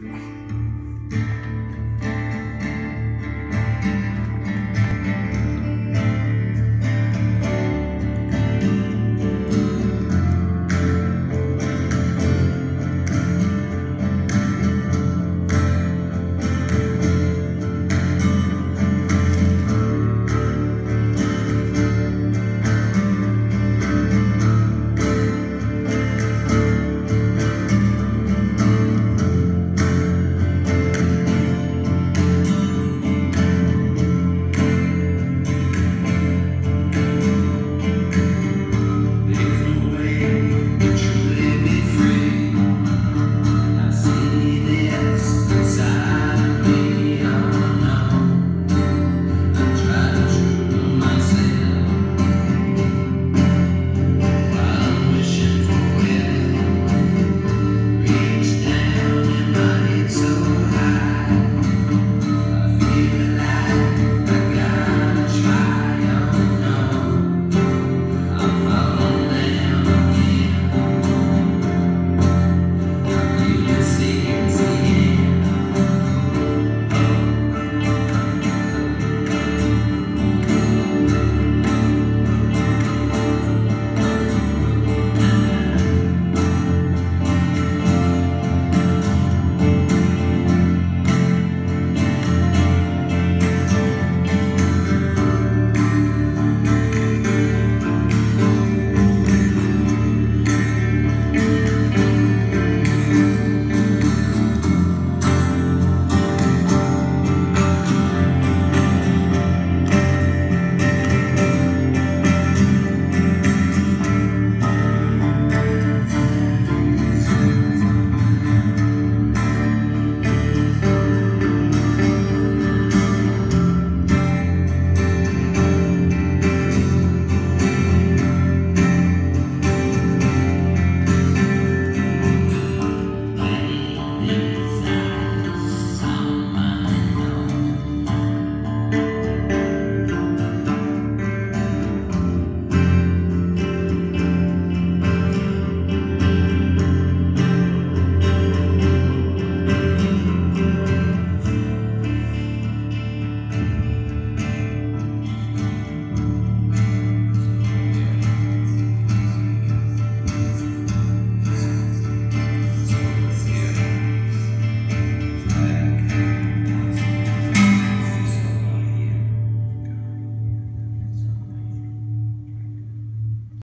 you.